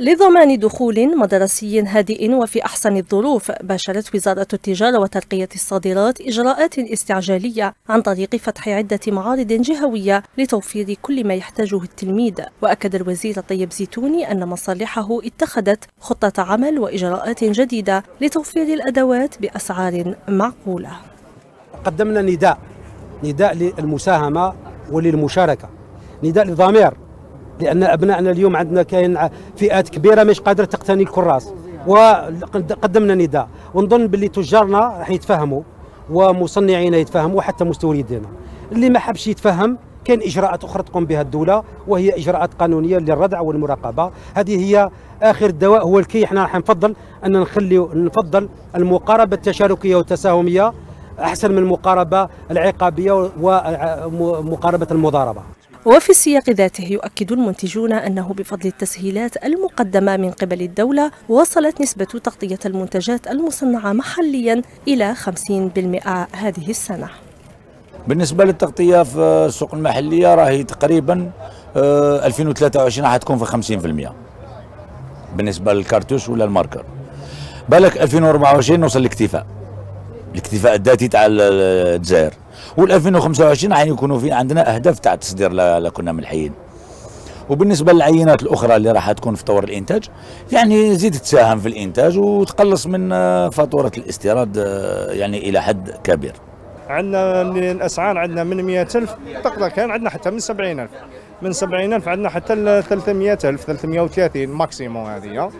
لضمان دخول مدرسي هادئ وفي أحسن الظروف باشرت وزارة التجارة وترقية الصادرات إجراءات استعجالية عن طريق فتح عدة معارض جهوية لتوفير كل ما يحتاجه التلميذ. وأكد الوزير طيب زيتوني أن مصالحه اتخذت خطة عمل وإجراءات جديدة لتوفير الأدوات بأسعار معقولة. قدمنا نداء نداء للمساهمة وللمشاركة نداء لضمير لأن أبنائنا اليوم عندنا كاين فئات كبيرة مش قادرة تقتني الكراس. وقدمنا نداء. ونظن باللي تجارنا راح يتفهموا ومصنعينا يتفهموا وحتى مستوردينا. اللي ما حبش يتفهم كاين إجراءات أخرى تقوم بها الدولة وهي إجراءات قانونية للردع والمراقبة. هذه هي آخر الدواء هو الكي. إحنا راح نفضل أن نخلي نفضل المقاربة التشاركية والتساهمية أحسن من المقاربه العقابية ومقاربة المضاربة. وفي السياق ذاته يؤكد المنتجون أنه بفضل التسهيلات المقدمة من قبل الدولة وصلت نسبة تغطية المنتجات المصنعة محليا إلى 50% هذه السنة. بالنسبة للتغطية في السوق المحلية راهي تقريبا 2023 راح تكون في 50% بالنسبة للكارتوش ولا الماركر. بالك 2024 نوصل لاكتفاء. الاكتفاء الذاتي تاع الجزائر. وال 2025 راح يكونوا في عندنا أهداف تاع التصدير لكنا ملحيين وبالنسبة للعينات الأخرى اللي راح تكون في طور الإنتاج يعني زيد تساهم في الإنتاج وتقلص من فاتورة الاستيراد يعني إلى حد كبير. عندنا الأسعار عندنا من 100000 تقدر كان عندنا حتى من 70000 من 70000 عندنا حتى ل 300000 330 ماكسيموم هذه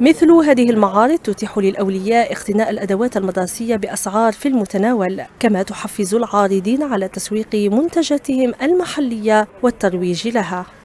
مثل هذه المعارض تتيح للأولياء اقتناء الأدوات المدرسية بأسعار في المتناول كما تحفز العارضين على تسويق منتجاتهم المحلية والترويج لها.